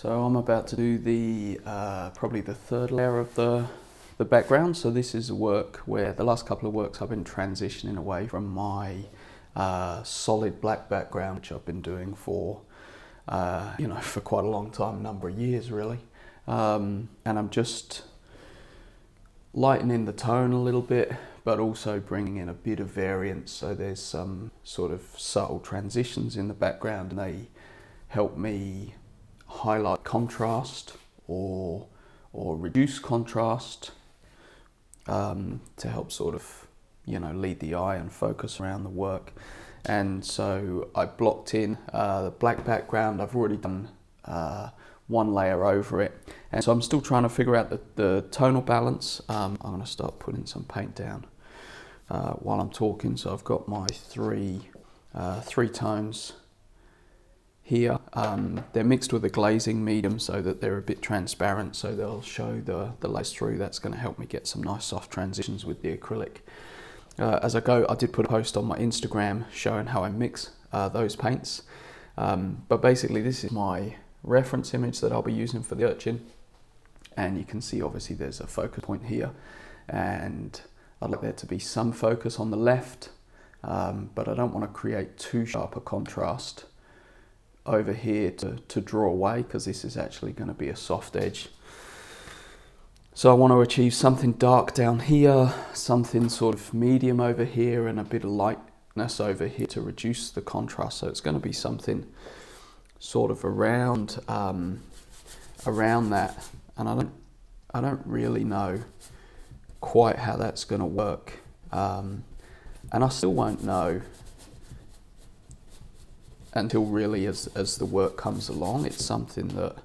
So I'm about to do the uh, probably the third layer of the the background. So this is a work where the last couple of works I've been transitioning away from my uh, solid black background, which I've been doing for uh, you know for quite a long time, a number of years really, um, and I'm just lightening the tone a little bit, but also bringing in a bit of variance. So there's some sort of subtle transitions in the background, and they help me highlight contrast or or reduce contrast um, to help sort of you know lead the eye and focus around the work. And so I blocked in uh, the black background. I've already done uh, one layer over it, and so I'm still trying to figure out the, the tonal balance. Um, I'm going to start putting some paint down uh, while I'm talking. So I've got my three uh, three tones here. Um, they're mixed with a glazing medium so that they're a bit transparent so they'll show the, the lace through. That's going to help me get some nice soft transitions with the acrylic. Uh, as I go, I did put a post on my Instagram showing how I mix uh, those paints. Um, but basically this is my reference image that I'll be using for the urchin. And you can see obviously there's a focus point here and I'd like there to be some focus on the left, um, but I don't want to create too sharp a contrast over here to, to draw away because this is actually going to be a soft edge. So I want to achieve something dark down here, something sort of medium over here and a bit of lightness over here to reduce the contrast. So it's going to be something sort of around um, around that and I don't I don't really know quite how that's going to work um, and I still won't know until really as, as the work comes along. It's something that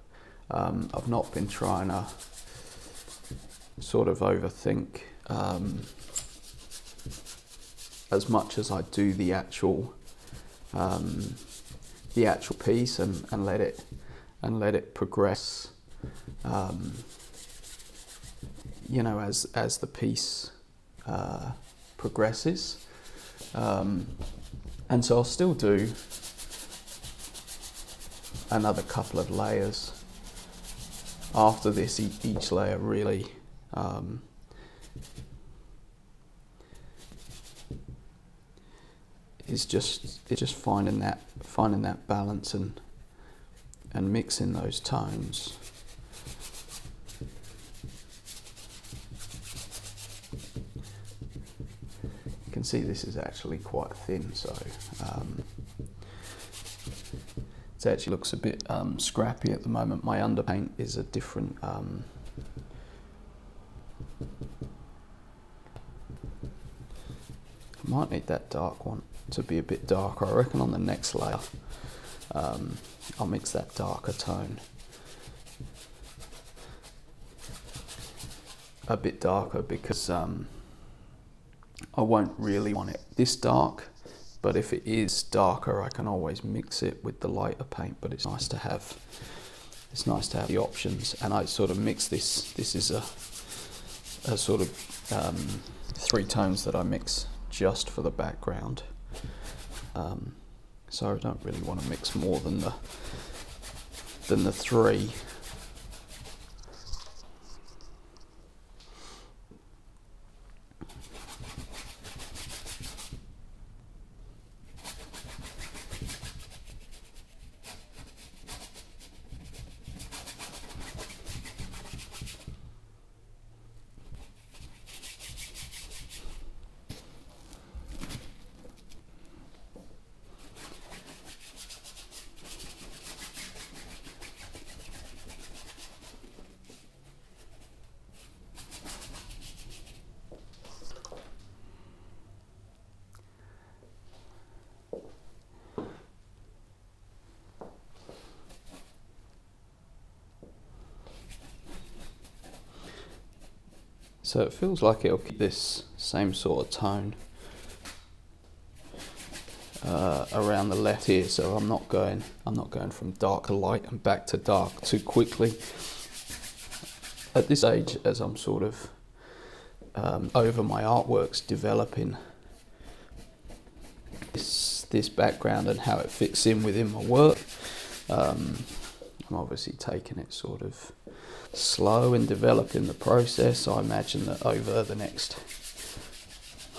um, I've not been trying to sort of overthink um, as much as I do the actual um, the actual piece and, and let it and let it progress um, you know as as the piece uh, progresses um, and so I'll still do another couple of layers. After this each layer really um, is just it's just finding that finding that balance and and mixing those tones. You can see this is actually quite thin so um, actually looks a bit um, scrappy at the moment. My underpaint is a different um, might need that dark one to be a bit darker. I reckon on the next layer um, I'll mix that darker tone. A bit darker because um, I won't really want it this dark but if it is darker I can always mix it with the lighter paint but it's nice to have it's nice to have the options. And I sort of mix this this is a, a sort of um, three tones that I mix just for the background. Um, so I don't really want to mix more than the than the three So it feels like it'll keep this same sort of tone uh, around the left ear. So I'm not going, I'm not going from dark to light and back to dark too quickly. At this age, as I'm sort of um, over my artworks, developing this this background and how it fits in within my work. Um, I'm obviously taking it sort of slow and developing the process. I imagine that over the next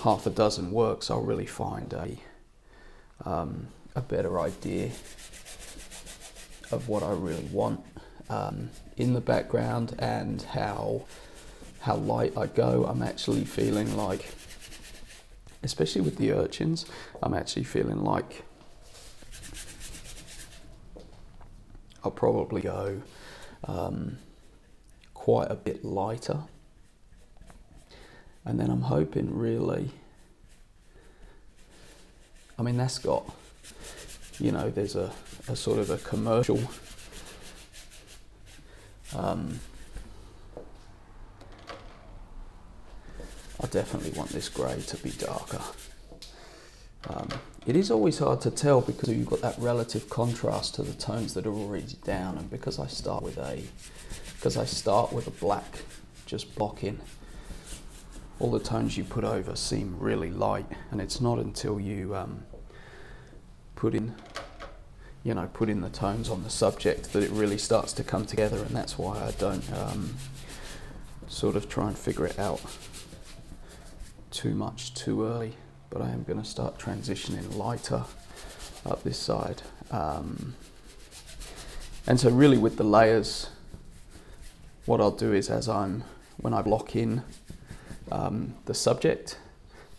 half a dozen works, I'll really find a um, a better idea of what I really want um, in the background and how how light I go. I'm actually feeling like, especially with the urchins, I'm actually feeling like I'll probably go um, quite a bit lighter. And then I'm hoping really, I mean, that's got, you know, there's a, a sort of a commercial um, I definitely want this grey to be darker. Um, it is always hard to tell because you've got that relative contrast to the tones that are already down and because I start with a because I start with a black just blocking all the tones you put over seem really light and it's not until you um, put in you know put in the tones on the subject that it really starts to come together and that's why I don't um, sort of try and figure it out too much too early but I am going to start transitioning lighter up this side. Um, and so really with the layers, what I'll do is as I'm, when I block in um, the subject,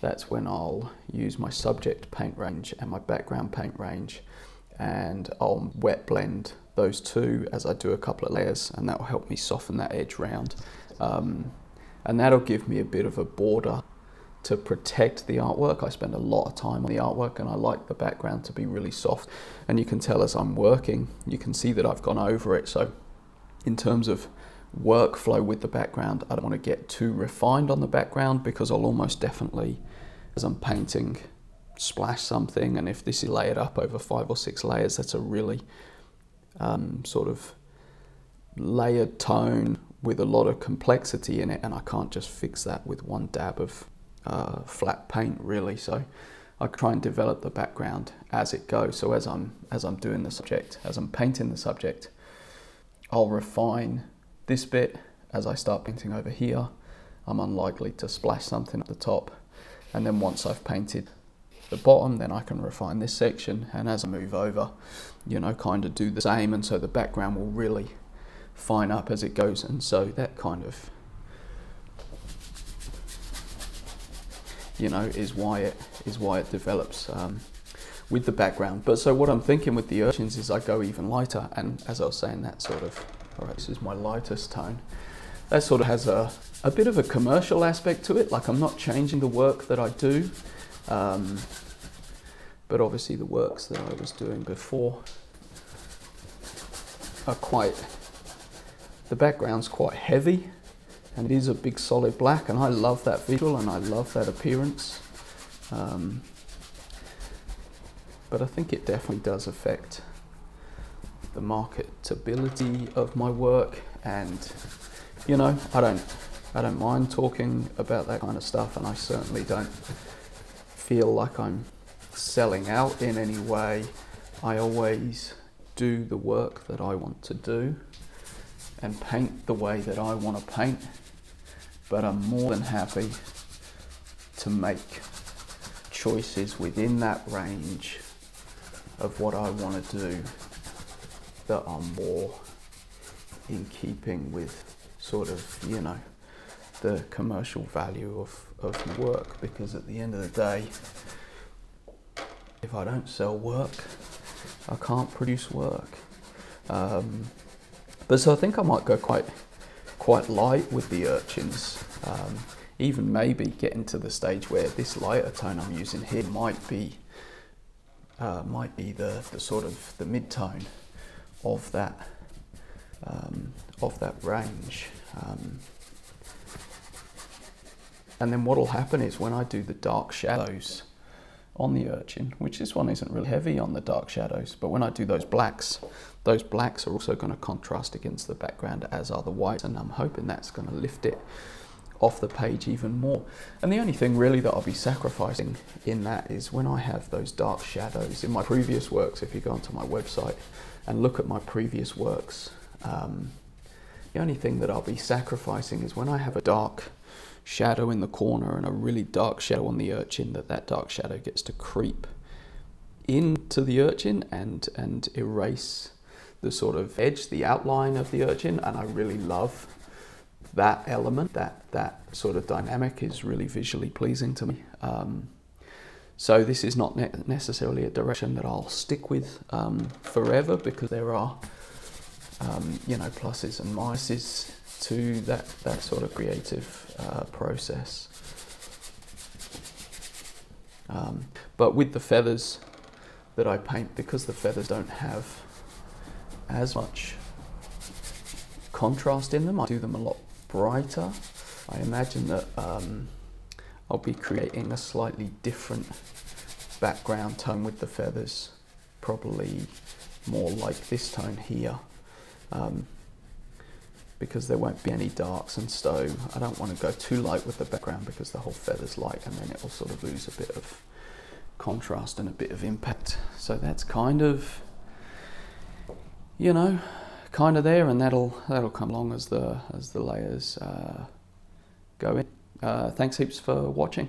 that's when I'll use my subject paint range and my background paint range and I'll wet blend those two as I do a couple of layers and that will help me soften that edge round. Um, and that'll give me a bit of a border to protect the artwork. I spend a lot of time on the artwork and I like the background to be really soft. And you can tell as I'm working, you can see that I've gone over it. So in terms of workflow with the background, I don't want to get too refined on the background because I'll almost definitely, as I'm painting, splash something. And if this is layered up over five or six layers, that's a really um, sort of layered tone with a lot of complexity in it and I can't just fix that with one dab of uh, flat paint really. So I try and develop the background as it goes. So as I'm as I'm doing the subject, as I'm painting the subject, I'll refine this bit as I start painting over here. I'm unlikely to splash something at the top. And then once I've painted the bottom, then I can refine this section. And as I move over, you know, kind of do the same. And so the background will really fine up as it goes. And so that kind of you know, is why it is why it develops um, with the background. But so what I'm thinking with the urchins is I go even lighter, and as I was saying, that sort of all right, this is my lightest tone. That sort of has a a bit of a commercial aspect to it. Like I'm not changing the work that I do, um, but obviously the works that I was doing before are quite. The background's quite heavy and it is a big solid black and I love that visual and I love that appearance. Um, but I think it definitely does affect the marketability of my work. And you know I don't I don't mind talking about that kind of stuff and I certainly don't feel like I'm selling out in any way. I always do the work that I want to do and paint the way that I want to paint but I'm more than happy to make choices within that range of what I want to do that are more in keeping with sort of, you know, the commercial value of, of the work because at the end of the day, if I don't sell work, I can't produce work. Um, but so I think I might go quite quite light with the urchins. Um, even maybe getting to the stage where this lighter tone I'm using here might be uh, might be the, the sort of the mid tone of that um, of that range. Um, and then what will happen is when I do the dark shadows on the urchin, which this one isn't really heavy on the dark shadows, but when I do those blacks, those blacks are also going to contrast against the background as are the whites, and I'm hoping that's going to lift it off the page even more. And the only thing really that I'll be sacrificing in that is when I have those dark shadows in my previous works, if you go onto my website and look at my previous works, um, the only thing that I'll be sacrificing is when I have a dark shadow in the corner and a really dark shadow on the urchin, that that dark shadow gets to creep into the urchin and, and erase the sort of edge, the outline of the urchin, and I really love that element, that that sort of dynamic is really visually pleasing to me. Um, so this is not ne necessarily a direction that I'll stick with um, forever because there are, um, you know, pluses and minuses to that that sort of creative uh, process. Um, but with the feathers that I paint, because the feathers don't have as much contrast in them, I do them a lot brighter. I imagine that um, I'll be creating a slightly different background tone with the feathers, probably more like this tone here, um, because there won't be any darks and so I don't want to go too light with the background because the whole feather's light and then it will sort of lose a bit of contrast and a bit of impact. So that's kind of, you know, kind of there, and that'll that'll come along as the as the layers uh, go in. Uh, thanks heaps for watching.